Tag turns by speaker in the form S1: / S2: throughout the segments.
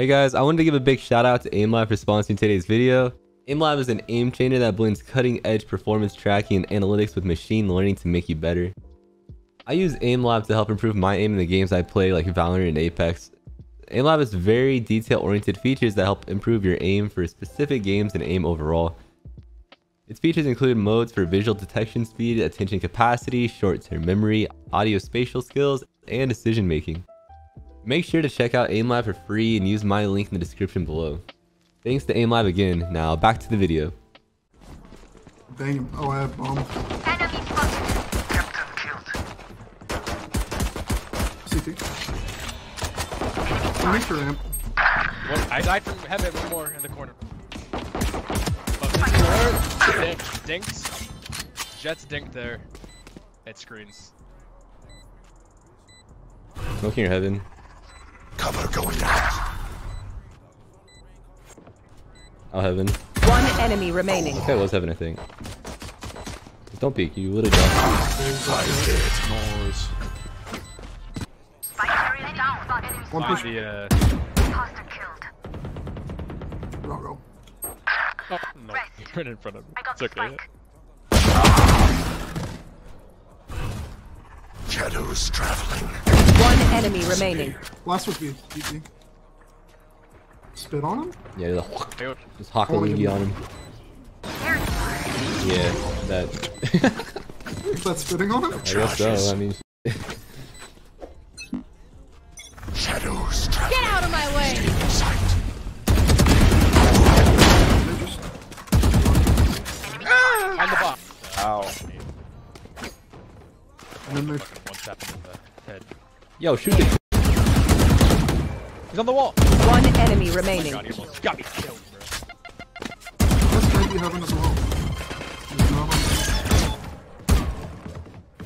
S1: Hey guys, I wanted to give a big shout out to AimLab for sponsoring today's video. AimLab is an aim trainer that blends cutting edge performance tracking and analytics with machine learning to make you better. I use AimLab to help improve my aim in the games I play like Valorant and Apex. AimLab has very detail oriented features that help improve your aim for specific games and aim overall. Its features include modes for visual detection speed, attention capacity, short-term memory, audio spatial skills, and decision making. Make sure to check out AimLab for free and use my link in the description below. Thanks to AimLab again. Now back to the video.
S2: Dang him. Oh, I have bomb.
S3: Enemy spotted.
S4: Captain killed.
S2: CT. Finish for ramp.
S5: What? I died from heaven one more in the corner. Dink, dinks. Jets dinked there. It screens.
S1: Smoking your heaven.
S4: Cover going out.
S1: I'll heaven.
S6: One enemy remaining.
S1: Okay, was heaven, I think. Don't peek, you literally don't.
S4: I did. Noise.
S3: Spike down. Spot
S2: One
S5: Find
S2: push.
S5: the, uh...
S3: Hostile killed.
S2: Row, row.
S5: Oh, no. Right in front of me.
S3: I got
S5: It's
S3: the
S5: okay.
S3: spike.
S4: Shadows traveling.
S6: One enemy remaining.
S2: Last would be CT. Spit on him?
S1: Yeah, there's a
S5: Hey,
S1: just hawk a loogie on him. Yeah, that.
S2: Is that spitting on him?
S1: I guess so. I mean,
S4: Shadows traveling.
S7: Get out of my way!
S4: In sight. Ah!
S2: They just...
S5: The box. Ow.
S2: And then they...
S5: One tap in the head.
S1: Yo, shoot the.
S5: He's on the wall!
S6: One enemy remaining.
S5: Oh God, he got me killed, bro.
S2: This might be heaven as well. On-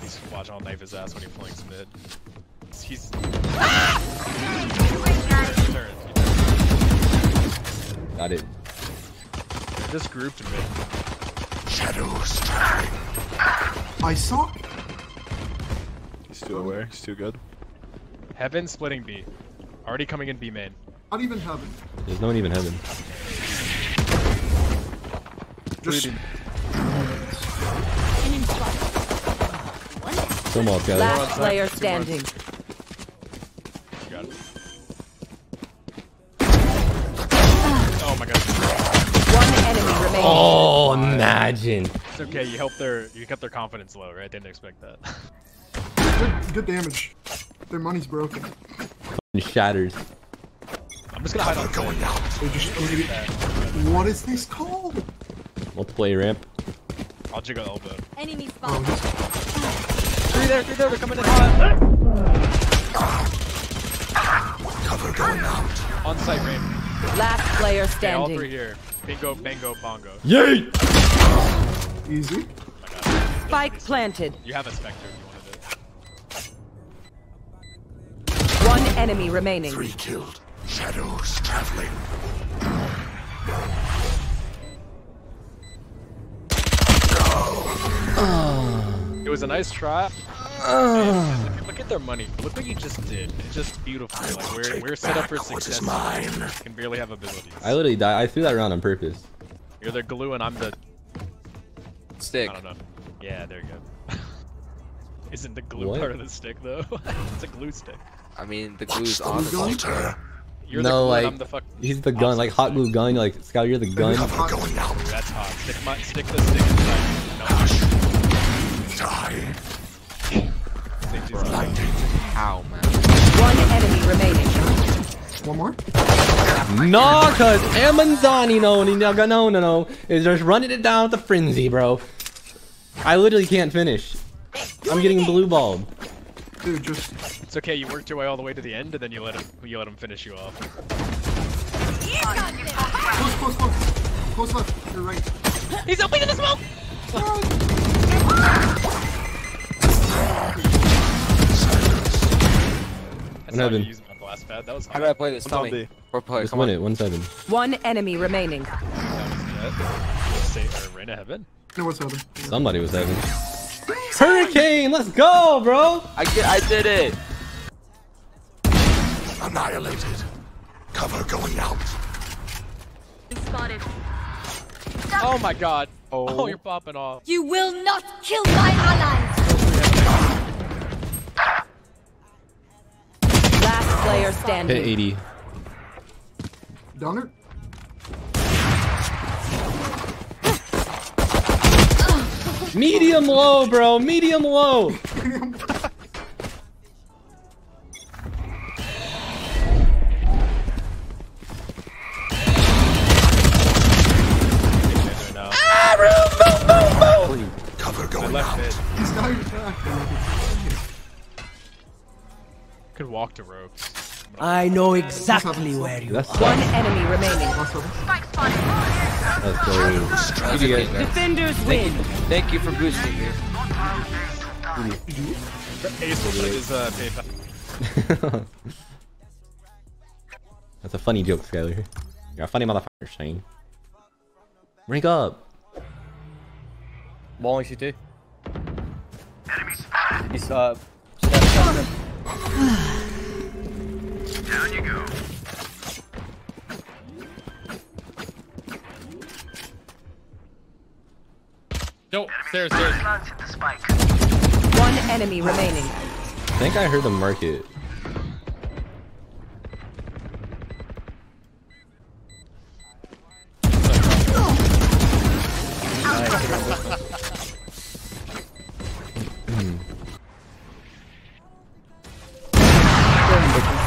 S5: He's watch I'll knife his ass when he flanks mid. He's... Turn.
S1: Got it.
S5: Just grouped mid.
S4: Shadows traveling.
S2: I saw...
S8: He's too aware. He's too good.
S5: Heaven splitting B. Already coming in B main.
S2: Not even heaven.
S1: There's no one even heaven.
S2: Just...
S7: Enemy spotted.
S1: Come on, guys.
S6: Last player standing.
S5: Got it. Oh my god.
S6: One enemy remaining.
S1: Oh, imagine.
S5: It's okay, you helped their you kept their confidence low, right? They didn't expect that.
S2: Good, good damage. Their money's broken.
S1: Fucking Shatters.
S5: I'm just gonna hide on
S4: Going out.
S2: They just... What is this called?
S1: Multiplayer ramp.
S5: I'll jiggle elbow.
S7: Enemy
S2: Oh,
S7: spotted.
S2: he's...
S5: Three there, three there, they're coming in hot.
S4: Cover going out.
S5: On site ramp.
S6: Last player
S5: Okay, all three
S6: standing.
S5: here. Bingo, bango, bongo.
S1: Yay!
S2: Easy.
S6: Spike planted.
S5: You have a Spectre if you wanted it.
S6: One enemy remaining.
S4: Three killed. Shadows traveling.
S5: It was a nice try. And look, look at their money. Look what you just did. It's just beautiful. Like we're we're set up for
S4: back what is
S5: success.
S4: mine.
S5: Can barely have abilities.
S1: I literally died. I threw that round on purpose.
S5: You're the glue and I'm the
S9: Stick.
S5: I don't know. Yeah, there you go. Isn't the glue
S1: What?
S5: part of the stick though? it's a glue stick.
S9: I mean, the glue's on the
S2: gun?
S4: altar?
S5: You're the
S1: no,
S5: glue
S1: like
S5: I'm the fuck.
S1: he's the gun, like hot glue gun. Like Scout, you're the gun.
S4: Cover going out.
S5: That's hot. Stick my stick the stick inside. No,
S4: Hush. Die.
S5: stick these
S9: How, man?
S6: One enemy remaining.
S2: One more?
S1: No, cause Amazoni no no no no no no is just running it down with the frenzy, bro. I literally can't finish. I'm getting blue balled.
S2: Dude, just...
S5: It's okay. You worked your way all the way to the end and then you let him you let him finish you off.
S2: Close, close, close. Close left. You're right.
S5: He's opening in the smoke. That's
S1: What
S5: how you
S1: happened?
S5: use my blast pad. That was
S9: How do I play this? Tell me.
S8: B.
S9: Or play.
S1: Just
S9: Come
S1: win
S9: on.
S1: it. One seven.
S6: One enemy remaining.
S5: That was jet. Say or Reyna Heaven.
S2: No, what's heaven?
S1: Somebody was having. Hurricane, let's go, bro.
S9: I get. I did it.
S4: Annihilated. Cover going out.
S3: Spotted.
S5: Oh my god. Oh. oh, you're popping off.
S3: You will not kill my allies.
S6: Last player
S1: Hit
S6: standing.
S1: 80.
S2: Donner?
S1: Medium low, bro. Medium low.
S5: Left
S4: out.
S5: mid.
S2: He's not even back.
S5: Could walk to ropes.
S7: I know exactly where you
S1: That's
S6: One enemy remaining.
S2: Last seven.
S3: Spike spotted.
S1: That's so rude.
S6: Defenders win.
S9: Thank you for boosting me.
S5: Ace will check his uh, PayPal.
S1: That's a funny joke, Skyler. You're a funny motherfucker, Shane. Rank up.
S10: Walling CT. He's uh.
S5: Yo, stairs, stairs.
S6: One enemy remaining.
S1: I think I heard the market.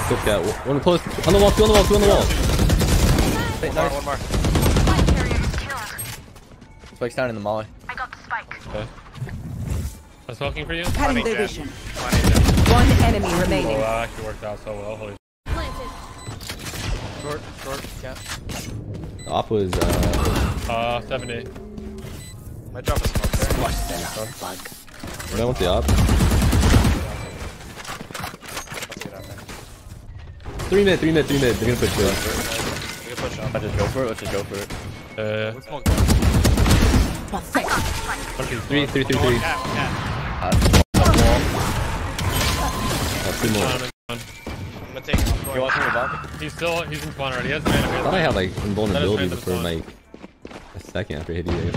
S1: Took that. One close. On the wall, two on the wall, two on the wall.
S10: Wait,
S5: One more,
S10: nice.
S5: one more.
S3: Spike carrier is killed.
S10: Spike's down in the molly.
S3: I got the spike.
S5: Okay. I was talking for you?
S7: Cutting their vision.
S6: One enemy remaining.
S5: Oh, that actually worked out so well. Holy
S3: Planted.
S5: short, short, yeah.
S1: The op was, uh,
S5: Uh, 70. Might drop a smoke there.
S1: we're done with the op.
S5: Let's get out there.
S1: Three mid, three mid, three mid. They're gonna push through.
S5: We can push up.
S10: Let's just go for it. Let's just go for it.
S5: Uh, let's smoke.
S1: Three, three, three, three.
S5: Cat, cat.
S1: Oh, two more. I
S5: I'm gonna take him. I'm
S10: You want
S5: going.
S10: me to bomb?
S5: He's still, he's in spawn already. He has mana. he has
S1: thought I had like invulnerability
S5: random
S1: before
S5: spawn.
S1: like a second after hitting you guys.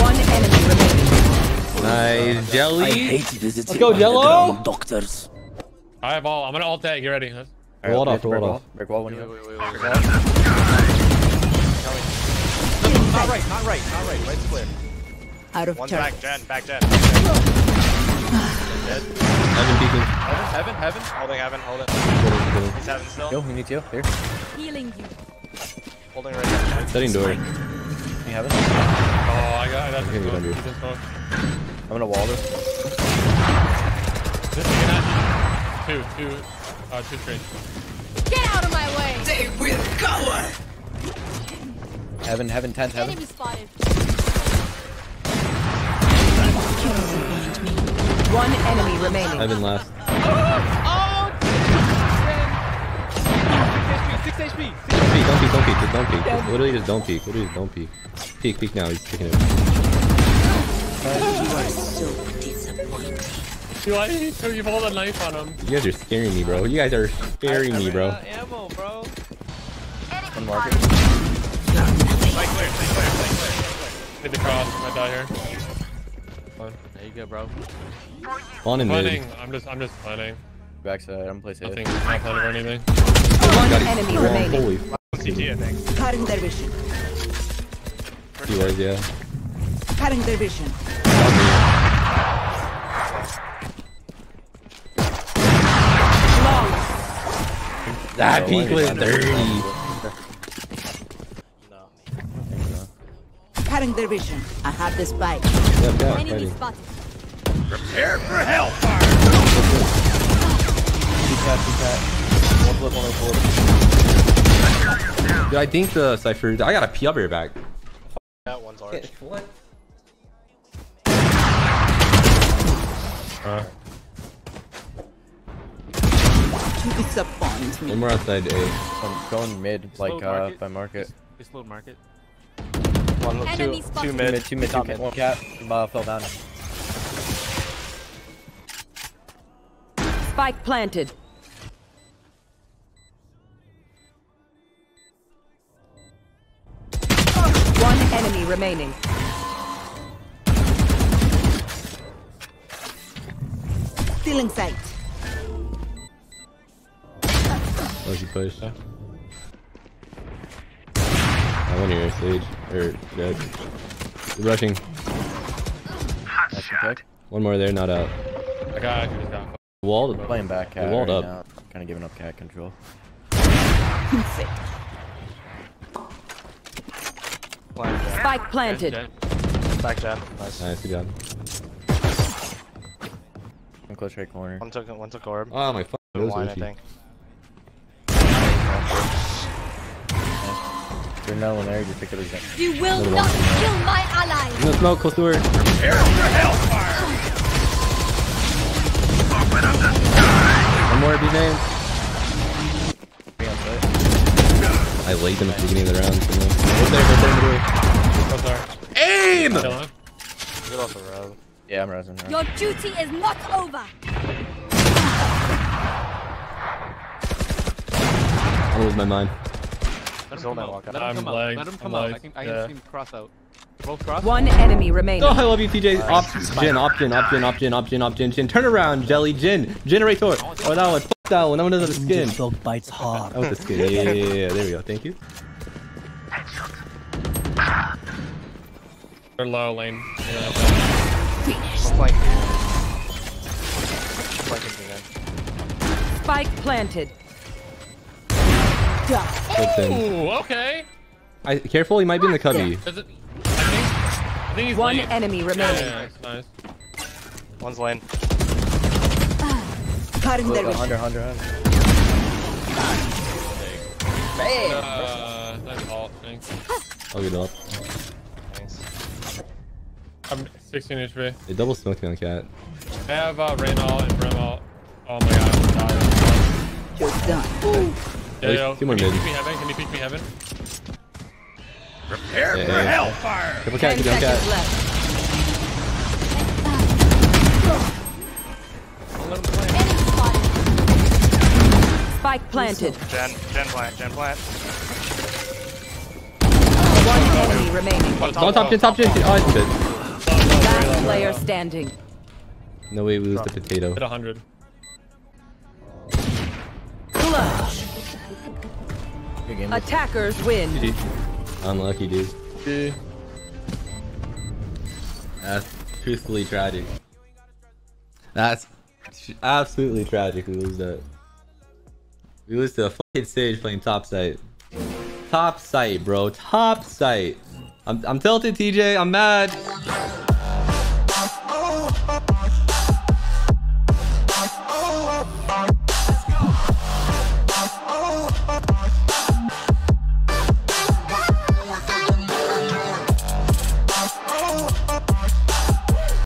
S6: One enemy remaining.
S1: Nice jelly.
S7: visiting
S1: Let's go, Jello.
S7: doctors.
S5: I have all. I'm gonna alt tag. You ready? Let's-
S1: Roll it
S10: Alright,
S1: off,
S10: break
S1: roll it
S10: wall.
S1: off.
S10: Break wall when you
S5: Wait, wait, wait, wait, wait. Not right, not right, not right. Right square.
S7: Out of
S5: One's
S7: turn.
S5: back, Jen, back Jen.
S1: Heaven peeking.
S5: Heaven, heaven, heaven. Holding heaven, hold it.
S1: Kidding, kidding.
S5: He's heaven still.
S10: Yo, we need you. Here.
S3: Healing you.
S5: Holding right there.
S1: Setting door.
S10: You have it.
S5: Oh, I got, I got
S1: I can't get under.
S5: He's in smoke.
S10: I'm gonna wall this.
S5: This is gonna- Two, two, uh, two straight.
S3: Get out of my way.
S10: Heaven, heaven, tent, heaven.
S3: Enemy spotted.
S6: One enemy remaining.
S1: Heaven last.
S5: Six HP,
S1: Don't peek, don't peek, don't peek, just don't peek. Just literally just don't peek. Literally just don't peek. Peek, peek now. He's kicking it.
S5: Why did he throw you hold a knife on him?
S1: You guys are scaring me, bro. You guys are scaring me, bro.
S5: ammo, bro.
S10: One market.
S5: Stay clear, stay clear, stay clear. Hit the cross, might die here.
S9: There you go, bro.
S1: Spawn in
S5: Planning,
S1: mid.
S5: I'm just, I'm just planning.
S10: Backside. I'm gonna.
S5: Nothing, not planning or anything.
S6: One
S1: Got it.
S6: enemy remaining.
S1: Holy
S5: CT, I think.
S7: Cutting their vision.
S1: f- you yeah.
S7: Cutting their vision.
S1: That peek was dirty.
S7: Cutting their vision. I have this bike.
S1: Yeah, yeah,
S3: Enemy
S1: fighting.
S3: spotted.
S10: Two-cat, two-cat. One flip, one flip.
S1: Dude, I think the Cypher. I got a P. I'll be right back.
S5: That one's orange.
S1: What?
S5: Uh,
S7: You disappoint me.
S1: One more outside A.
S10: I'm going mid, like uh,
S9: market.
S10: by market.
S9: It's low market.
S5: one,
S3: Enemy
S5: two, two.
S10: Two
S5: mid.
S10: mid, two mid, two
S5: Top
S10: mid. One cat. Uh, fell down.
S6: Spike planted. One enemy remaining.
S7: Stealing sight.
S1: Oh, she pushed. I want your stage. Or dead. You're rushing.
S10: Nice protect.
S1: One more there, not out.
S9: I got actually just got
S1: Walled.
S10: Playing back cat
S1: walled
S10: right
S1: up.
S10: now. Kind of giving up cat control.
S6: Spike planted.
S5: Back jab. Nice.
S1: Nice, good job.
S10: I'm close right corner.
S5: One took one took orb.
S1: Oh my fucking
S5: Two
S1: nose,
S5: line, I think.
S10: If you're no one there, you pick up his gun.
S3: You will
S1: Another
S3: not
S1: one.
S3: kill my ally.
S1: No smoke, close to her. One more be named.
S10: Be on site.
S1: I laid them at the beginning of the round. So no. Right there, right there in the door.
S9: What's our
S1: Aim!
S5: Get off the road.
S10: Yeah, I'm resing her.
S3: Your duty is not over.
S1: I lose my mind.
S5: He's holding that out.
S9: Let him come out. Let him come out. I can, I can
S8: yeah.
S9: see him cross out. Both cross?
S6: One enemy remaining.
S1: Oh, I love you, TJ. Op, Jin, op, Jin, op, Jin, op, Jin, op, Jin, op, Jin, Jin. Turn around, Jelly, Jin. Generator. Oh, that one. F that one. That one doesn't have a skin.
S11: bites hard.
S1: That was the skin. Yeah, yeah, yeah, yeah. There we go. Thank you.
S9: They're low lane. Yeah.
S5: I'm flanking. Flanking again.
S6: Spike planted.
S1: That's.
S9: Ooh, okay.
S1: I, careful, he might be in the cubby.
S9: Is it? I think. I think he's
S6: One
S9: lane.
S6: enemy remaining.
S9: yeah, nice, nice.
S5: One's lane.
S7: Cutting their
S10: Look,
S7: vision.
S10: 100, 100, 100.
S9: Uh, nice ult. Thanks.
S1: I'll get up.
S5: Thanks.
S9: I'm 16 HP.
S1: They double smoked me on cat.
S9: I have uh, Rain ult and Brim. Oh my god, I'm dying.
S7: You're done.
S9: Yeah,
S1: Wait,
S9: yo,
S1: two more
S9: can you
S1: mid.
S9: peek me heaven? Can you peek me heaven?
S1: Yeah, yeah, yeah.
S9: Hellfire!
S1: Triple cat,
S6: Ten
S1: get down
S6: seconds
S1: cat.
S6: left.
S3: Enemy spotted.
S6: Spike planted.
S5: Gen, gen plant, gen plant.
S6: One enemy remaining.
S1: Don't top Jin, top Jin. Oh, it's dead.
S6: Last player standing.
S1: No way, we lose the potato.
S9: Hit 100.
S6: Clutch. Attackers win.
S1: GG. Unlucky, dude. That's truthfully tragic. That's absolutely tragic. We lose that. We lose to a fucking stage playing top site. Top site, bro. Top site. I'm, I'm tilted, TJ. I'm mad.